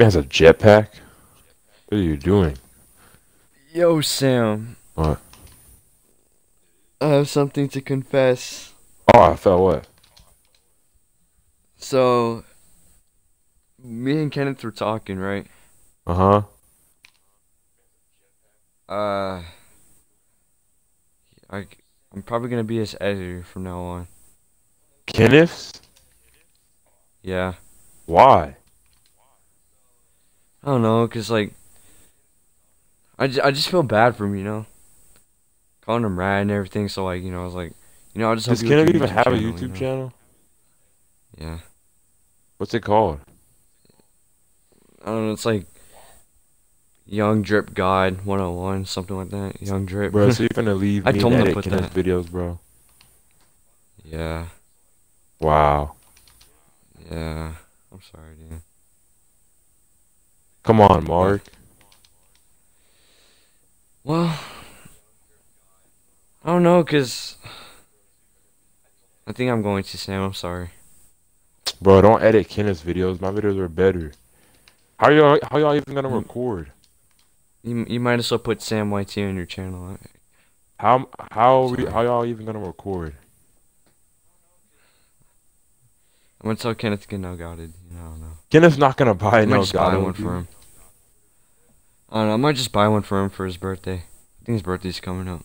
Man has a jetpack. What are you doing? Yo, Sam. What? I have something to confess. Oh, I felt what? So, me and Kenneth were talking, right? Uh huh. Uh, I, I'm probably gonna be his editor from now on. Kenneth? Yeah. Why? I don't know, cause like, I, I just feel bad for him, you know. Calling him rad and everything, so like, you know, I was like, you know, I just Does you Kenneth even have a you YouTube know? channel? Yeah. What's it called? I don't know, it's like Young Drip Guide 101, something like that. Young Drip. Bro, so you're gonna leave I me told to him to put that. videos, bro? yeah, Wow. yeah. I'm sorry, dude. Come on, Mark. Well, I don't know, cause I think I'm going to Sam. I'm sorry. Bro, don't edit Kenneth's videos. My videos are better. How y'all how y'all even gonna Mm. record? You you might as well put Sam YT on your channel. How how we, how y'all even gonna record? I'm gonna tell Kenneth to get no. You know, I don't know. Kenneth's not gonna buy no God one for him. I don't know. I might just buy one for him for his birthday. I think his birthday's coming up.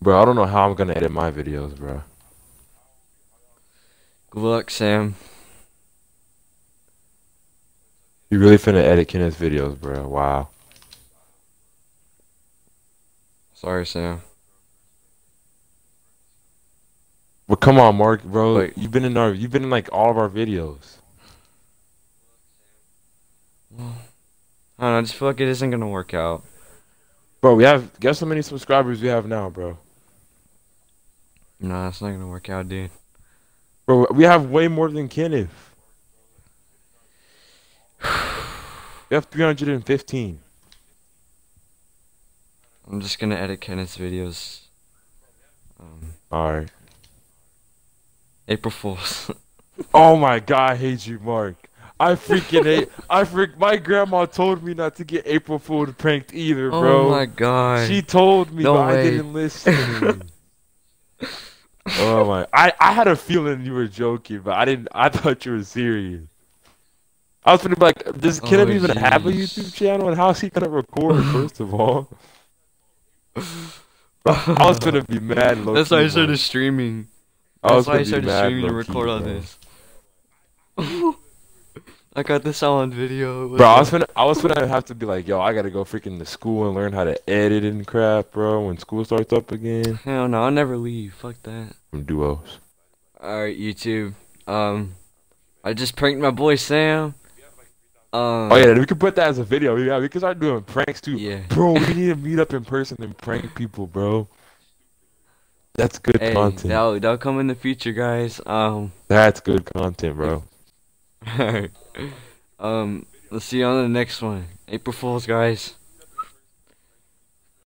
Bro, I don't know how I'm gonna edit my videos, bro. Good luck, Sam. You really finna edit Kenneth's videos, bro. Wow. Sorry, Sam. But come on, Mark, bro. Wait. You've been in our you've been in like all of our videos. I don't know. I just feel like it isn't gonna work out. Bro, we have guess how many subscribers we have now, bro. No, it's not gonna work out, dude. Bro, we have way more than Kenneth. We have 315. I'm just gonna edit Kenneth's videos. Um, Alright. April Fools. Oh my god, I hate you, Mark. I freaking hate I freak my grandma told me not to get April Fool pranked either, oh bro. oh my god. She told me, No but I didn't listen. oh my! I I had a feeling you were joking, but I didn't. I thought you were serious. I was gonna be like, does oh, Kenneth Oh, even have a. YouTube channel, and how's he gonna record? First of all, I was gonna be mad. That's why I started streaming. I was That's why I started streaming to record all this. I got this all on video. Bro, I was gonna, I was gonna have to be like, yo, I gotta go freaking to school and learn how to edit and crap, bro. When school starts up again, Hell no, I'll never leave. Fuck that. from duos. Alright, YouTube. Um, I just pranked my boy Sam. Um, Oh yeah, we could put that as a video. Yeah, we can start doing pranks too. Yeah. Bro, we need to meet up in person and prank people, bro. That's good Hey, content. that'll, that'll come in the future, guys. Um, That's good content, bro. alright. Um, let's see you on the next one. April Fools, guys.